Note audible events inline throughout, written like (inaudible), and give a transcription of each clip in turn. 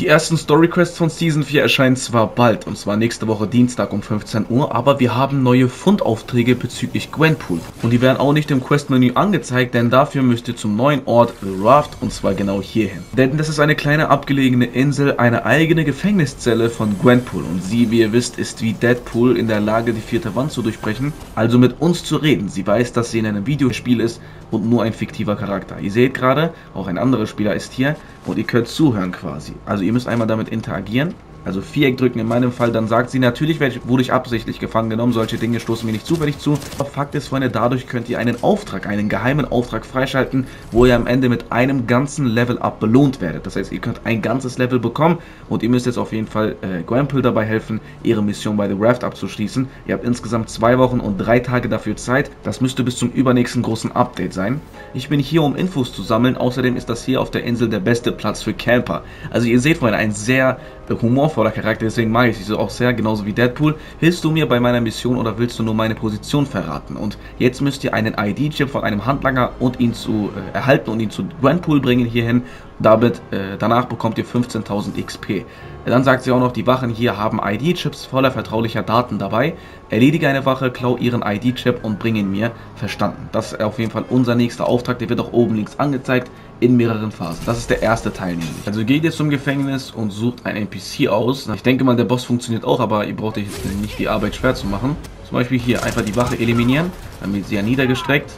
Die ersten Story Quests von Season 4 erscheinen zwar bald, und zwar nächste Woche Dienstag um 15 Uhr, aber wir haben neue Fundaufträge bezüglich Gwenpool. Und die werden auch nicht im Questmenü angezeigt, denn dafür müsst ihr zum neuen Ort The Raft, und zwar genau hierhin. Denn das ist eine kleine abgelegene Insel, eine eigene Gefängniszelle von Gwenpool. Und sie, wie ihr wisst, ist wie Deadpool in der Lage, die vierte Wand zu durchbrechen, also mit uns zu reden. Sie weiß, dass sie in einem Videospiel ist und nur ein fiktiver Charakter. Ihr seht gerade, auch ein anderer Spieler ist hier und ihr könnt zuhören quasi. Also ihr müsst einmal damit interagieren also Viereck drücken in meinem Fall, dann sagt sie, natürlich wurde ich absichtlich gefangen genommen, solche Dinge stoßen mir nicht zufällig zu. Aber Fakt ist, Freunde, dadurch könnt ihr einen Auftrag, einen geheimen Auftrag freischalten, wo ihr am Ende mit einem ganzen Level-Up belohnt werdet. Das heißt, ihr könnt ein ganzes Level bekommen und ihr müsst jetzt auf jeden Fall äh, Grample dabei helfen, ihre Mission bei The Raft abzuschließen. Ihr habt insgesamt zwei Wochen und drei Tage dafür Zeit. Das müsste bis zum übernächsten großen Update sein. Ich bin hier, um Infos zu sammeln. Außerdem ist das hier auf der Insel der beste Platz für Camper. Also ihr seht, Freunde, ein sehr humorvoller Charakter, deswegen mag ich sie so auch sehr, genauso wie Deadpool. Hilfst du mir bei meiner Mission oder willst du nur meine Position verraten? Und jetzt müsst ihr einen ID-Chip von einem Handlanger und ihn zu äh, erhalten und ihn zu Gwenpool bringen hierhin. Damit, äh, danach bekommt ihr 15.000 XP. Dann sagt sie auch noch, die Wachen hier haben ID-Chips voller vertraulicher Daten dabei. Erledige eine Wache, klau ihren ID-Chip und bring ihn mir. Verstanden. Das ist auf jeden Fall unser nächster Auftrag. Der wird auch oben links angezeigt in mehreren Phasen. Das ist der erste Teil nämlich. Also geht ihr zum Gefängnis und sucht ein NPC aus. Ich denke mal, der Boss funktioniert auch, aber ihr braucht euch nicht die Arbeit schwer zu machen. Zum Beispiel hier einfach die Wache eliminieren, dann wird sie ja niedergestreckt.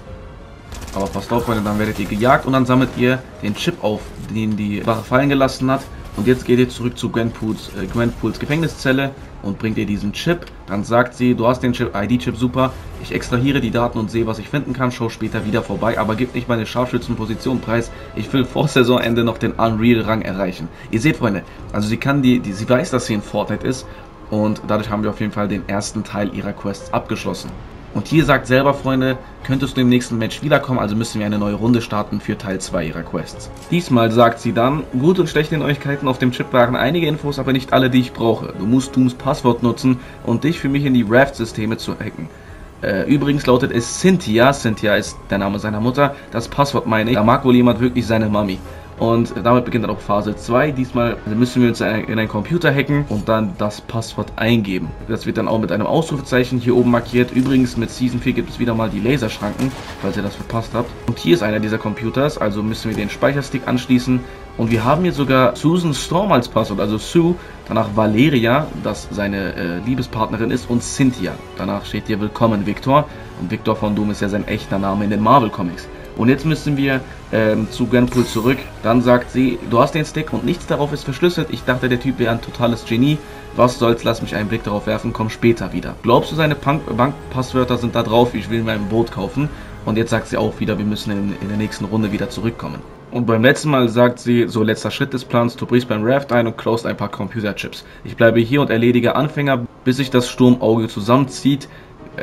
Aber passt auf, Freunde, dann werdet ihr gejagt und dann sammelt ihr den Chip auf, den die Wache fallen gelassen hat. Und jetzt geht ihr zurück zu Gwenpools, äh, Gwenpools Gefängniszelle und bringt ihr diesen Chip. Dann sagt sie, du hast den ID-Chip, super. Ich extrahiere die Daten und sehe, was ich finden kann. Schau später wieder vorbei, aber gib nicht meine Scharfschützenposition preis. Ich will vor Saisonende noch den Unreal-Rang erreichen. Ihr seht, Freunde, also sie kann die, die, sie weiß, dass sie in Fortnite ist. Und dadurch haben wir auf jeden Fall den ersten Teil ihrer Quests abgeschlossen. Und hier sagt selber, Freunde, könntest du im nächsten Match wiederkommen, also müssen wir eine neue Runde starten für Teil 2 ihrer Quests. Diesmal sagt sie dann, gute und schlechte Neuigkeiten auf dem Chip waren einige Infos, aber nicht alle, die ich brauche. Du musst Dooms Passwort nutzen und dich für mich in die Raft-Systeme zu hacken. Äh, übrigens lautet es Cynthia, Cynthia ist der Name seiner Mutter, das Passwort meine ich, da mag wohl jemand wirklich seine Mami. Und damit beginnt dann auch Phase 2. Diesmal müssen wir uns in einen Computer hacken und dann das Passwort eingeben. Das wird dann auch mit einem Ausrufezeichen hier oben markiert. Übrigens mit Season 4 gibt es wieder mal die Laserschranken, falls ihr das verpasst habt. Und hier ist einer dieser Computers, also müssen wir den Speicherstick anschließen. Und wir haben hier sogar Susan Storm als Passwort, also Sue, danach Valeria, das seine äh, Liebespartnerin ist, und Cynthia. Danach steht hier Willkommen Victor. Und Victor von Doom ist ja sein echter Name in den Marvel Comics. Und jetzt müssen wir ähm, zu Gwenpool zurück. Dann sagt sie, du hast den Stick und nichts darauf ist verschlüsselt. Ich dachte, der Typ wäre ein totales Genie. Was soll's, lass mich einen Blick darauf werfen, komm später wieder. Glaubst du, seine Bankpasswörter sind da drauf? Ich will mir ein Boot kaufen. Und jetzt sagt sie auch wieder, wir müssen in, in der nächsten Runde wieder zurückkommen. Und beim letzten Mal sagt sie, so letzter Schritt des Plans, du brichst beim Raft ein und klaust ein paar Computerchips. Ich bleibe hier und erledige Anfänger, bis sich das Sturmauge zusammenzieht.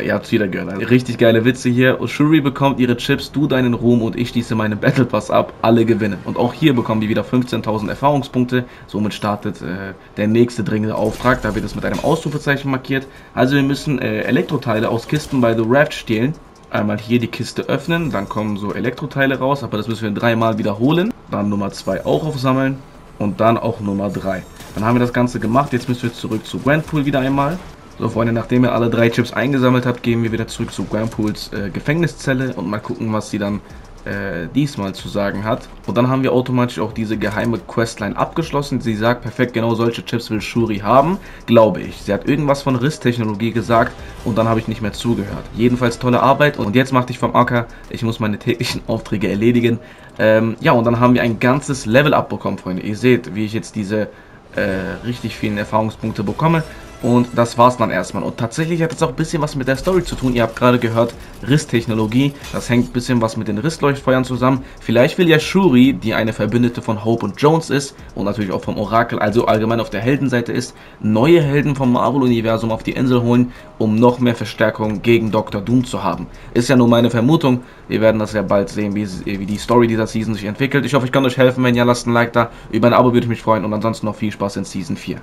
Ihr habt wieder gehört. Also richtig geile Witze hier. Shuri bekommt ihre Chips, du deinen Ruhm und ich schließe meinen Battle Pass ab. Alle gewinnen. Und auch hier bekommen wir wieder 15.000 Erfahrungspunkte. Somit startet äh, der nächste dringende Auftrag. Da wird es mit einem Ausrufezeichen markiert. Also wir müssen äh, Elektroteile aus Kisten bei The Raft stehlen. Einmal hier die Kiste öffnen, dann kommen so Elektroteile raus, aber das müssen wir dreimal wiederholen. Dann Nummer 2 auch aufsammeln und dann auch Nummer 3. Dann haben wir das Ganze gemacht, jetzt müssen wir zurück zu Grandpool wieder einmal. So Freunde, nachdem ihr alle drei Chips eingesammelt habt, gehen wir wieder zurück zu Grandpools äh, Gefängniszelle und mal gucken, was sie dann äh, diesmal zu sagen hat. Und dann haben wir automatisch auch diese geheime Questline abgeschlossen. Sie sagt, perfekt, genau solche Chips will Shuri haben, glaube ich. Sie hat irgendwas von Risstechnologie gesagt und dann habe ich nicht mehr zugehört. Jedenfalls tolle Arbeit und jetzt machte ich vom Acker. Ich muss meine täglichen (laughs) Aufträge erledigen. Ähm, ja, und dann haben wir ein ganzes Level abbekommen, Freunde. Ihr seht, wie ich jetzt diese äh, richtig vielen Erfahrungspunkte bekomme. Und das war's dann erstmal. Und tatsächlich hat es auch ein bisschen was mit der Story zu tun. Ihr habt gerade gehört, Risstechnologie. Das hängt ein bisschen was mit den Rissleuchtfeuern zusammen. Vielleicht will ja Shuri, die eine Verbündete von Hope und Jones ist und natürlich auch vom Orakel, also allgemein auf der Heldenseite ist, neue Helden vom Marvel-Universum auf die Insel holen, um noch mehr Verstärkung gegen Dr. Doom zu haben. Ist ja nur meine Vermutung. Wir werden das ja bald sehen, wie, wie die Story dieser Season sich entwickelt. Ich hoffe, ich kann euch helfen. Wenn ja, lasst ein Like da. Über ein Abo würde ich mich freuen. Und ansonsten noch viel Spaß in Season 4.